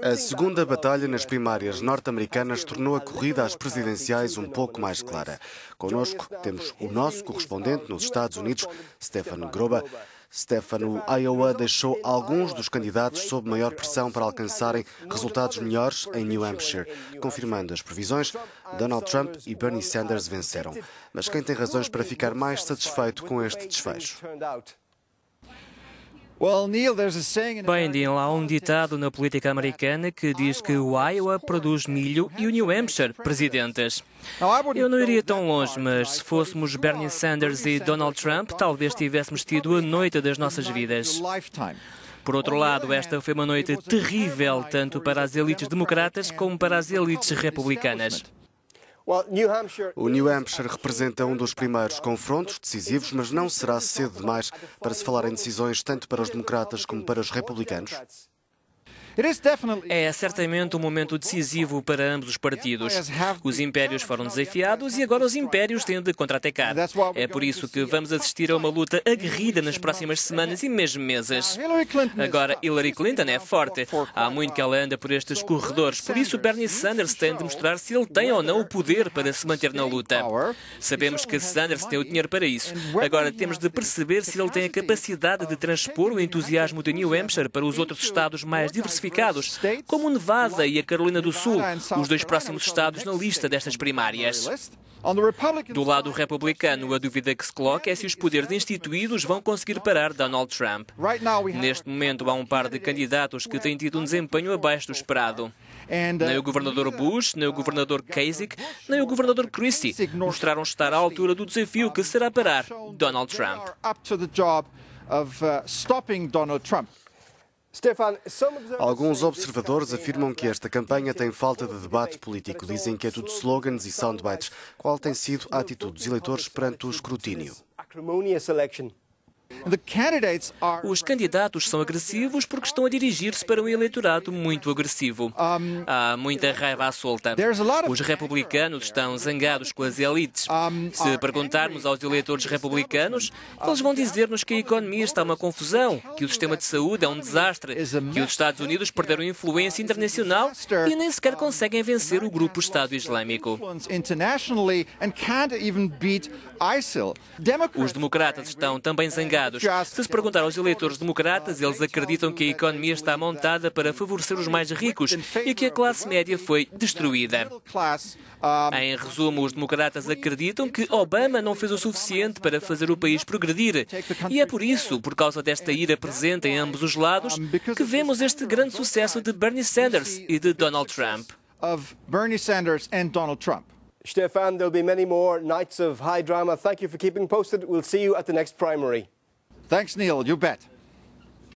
A segunda batalha nas primárias norte-americanas tornou a corrida às presidenciais um pouco mais clara. Conosco temos o nosso correspondente nos Estados Unidos, Stefano Groba. Stefano, Iowa deixou alguns dos candidatos sob maior pressão para alcançarem resultados melhores em New Hampshire. Confirmando as previsões, Donald Trump e Bernie Sanders venceram. Mas quem tem razões para ficar mais satisfeito com este desfecho? Bem, Neil, há um ditado na política americana que diz que o Iowa produz milho e o New Hampshire presidentes. Eu não iria tão longe, mas se fôssemos Bernie Sanders e Donald Trump, talvez tivéssemos tido a noite das nossas vidas. Por outro lado, esta foi uma noite terrível tanto para as elites democratas como para as elites republicanas. O New Hampshire representa um dos primeiros confrontos decisivos, mas não será cedo demais para se falar em decisões tanto para os democratas como para os republicanos. É certamente um momento decisivo para ambos os partidos. Os impérios foram desafiados e agora os impérios têm de contra-atacar. É por isso que vamos assistir a uma luta aguerrida nas próximas semanas e mesmo meses. Agora, Hillary Clinton é forte. Há muito que ela anda por estes corredores. Por isso, Bernie Sanders tem de mostrar se ele tem ou não o poder para se manter na luta. Sabemos que Sanders tem o dinheiro para isso. Agora, temos de perceber se ele tem a capacidade de transpor o entusiasmo de New Hampshire para os outros estados mais diversificados diversificados, como Nevada e a Carolina do Sul, os dois próximos estados na lista destas primárias. Do lado republicano, a dúvida que se coloca é se os poderes instituídos vão conseguir parar Donald Trump. Neste momento, há um par de candidatos que têm tido um desempenho abaixo do esperado. Nem o governador Bush, nem o governador Kasich, nem o governador Christie mostraram estar à altura do desafio que será parar Donald Trump. Alguns observadores afirmam que esta campanha tem falta de debate político. Dizem que é tudo slogans e soundbites. Qual tem sido a atitude dos eleitores perante o escrutínio? Os candidatos são agressivos porque estão a dirigir-se para um eleitorado muito agressivo. Há muita raiva à solta. Os republicanos estão zangados com as elites. Se perguntarmos aos eleitores republicanos, eles vão dizer-nos que a economia está uma confusão, que o sistema de saúde é um desastre, que os Estados Unidos perderam influência internacional e nem sequer conseguem vencer o grupo Estado Islâmico. Os democratas estão também zangados se se perguntar aos eleitores democratas, eles acreditam que a economia está montada para favorecer os mais ricos e que a classe média foi destruída. Em resumo, os democratas acreditam que Obama não fez o suficiente para fazer o país progredir. E é por isso, por causa desta ira presente em ambos os lados, que vemos este grande sucesso de Bernie Sanders e de Donald Trump. Stefan, there'll be many more nights of high drama. Thank you for keeping posted. We'll see you at the next primary. Thanks, Neil. You bet.